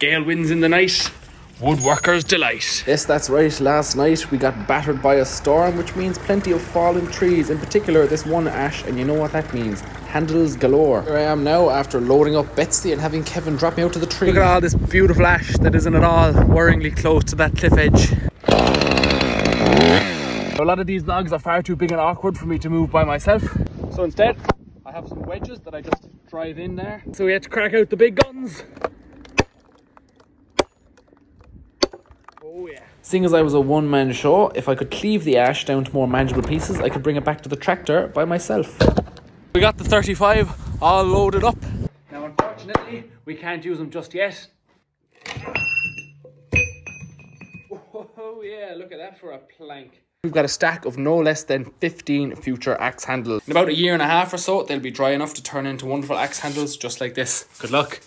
Gale winds in the night. Woodworker's delight. Yes, that's right. Last night we got battered by a storm, which means plenty of fallen trees, in particular this one ash, and you know what that means handles galore. Here I am now after loading up Betsy and having Kevin drop me out to the tree. Look at all this beautiful ash that isn't at all worryingly close to that cliff edge. A lot of these logs are far too big and awkward for me to move by myself. So instead, I have some wedges that I just drive in there. So we had to crack out the big guns. Oh yeah. Seeing as I was a one man show, if I could cleave the ash down to more manageable pieces, I could bring it back to the tractor by myself. We got the 35 all loaded up. Now unfortunately, we can't use them just yet. Oh yeah, look at that for a plank. We've got a stack of no less than 15 future axe handles. In about a year and a half or so, they'll be dry enough to turn into wonderful axe handles just like this. Good luck.